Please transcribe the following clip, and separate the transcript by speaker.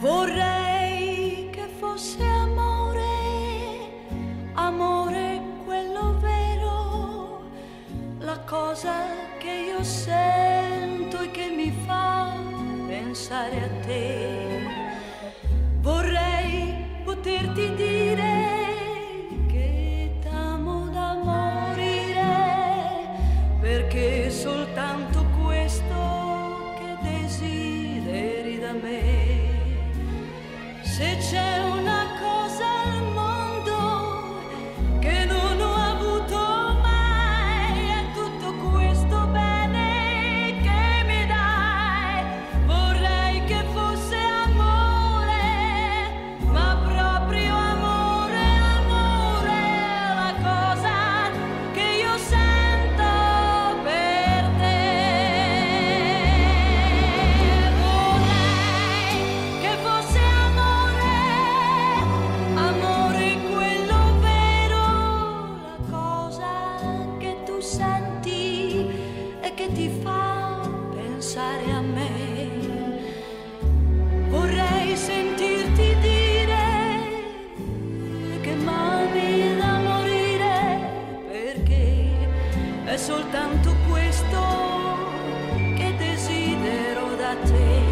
Speaker 1: Vorrei che fosse amore, amore quello vero, la cosa che io sento e che mi fa pensare a te. è soltanto questo che desidero da te.